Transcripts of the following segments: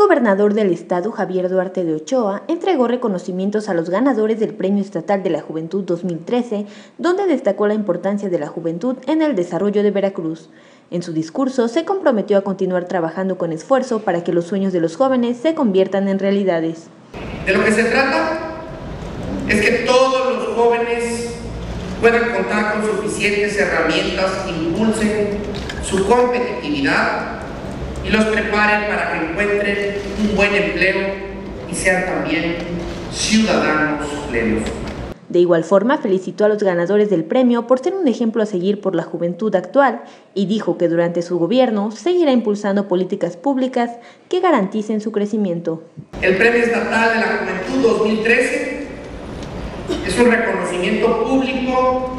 gobernador del estado, Javier Duarte de Ochoa, entregó reconocimientos a los ganadores del Premio Estatal de la Juventud 2013, donde destacó la importancia de la juventud en el desarrollo de Veracruz. En su discurso se comprometió a continuar trabajando con esfuerzo para que los sueños de los jóvenes se conviertan en realidades. De lo que se trata es que todos los jóvenes puedan contar con suficientes herramientas que impulsen su competitividad y los preparen para que encuentren un buen empleo y sean también ciudadanos plenos. De igual forma, felicitó a los ganadores del premio por ser un ejemplo a seguir por la juventud actual y dijo que durante su gobierno seguirá impulsando políticas públicas que garanticen su crecimiento. El Premio Estatal de la Juventud 2013 es un reconocimiento público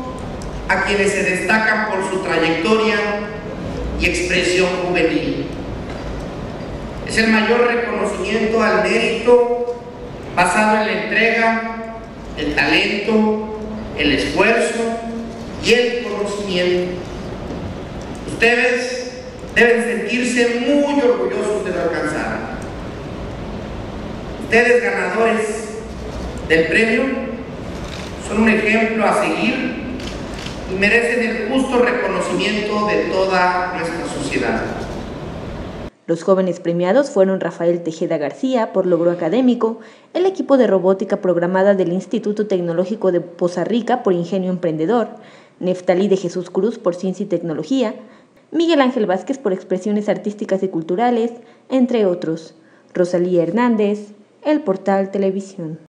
a quienes se destacan por su trayectoria y expresión juvenil. Es el mayor reconocimiento al mérito basado en la entrega, el talento, el esfuerzo y el conocimiento. Ustedes deben sentirse muy orgullosos de lo alcanzado. Ustedes ganadores del premio son un ejemplo a seguir y merecen el justo reconocimiento de toda nuestra sociedad. Los jóvenes premiados fueron Rafael Tejeda García por logro académico, el equipo de robótica programada del Instituto Tecnológico de Poza Rica por ingenio emprendedor, Neftalí de Jesús Cruz por ciencia y tecnología, Miguel Ángel Vázquez por expresiones artísticas y culturales, entre otros. Rosalía Hernández, El Portal Televisión.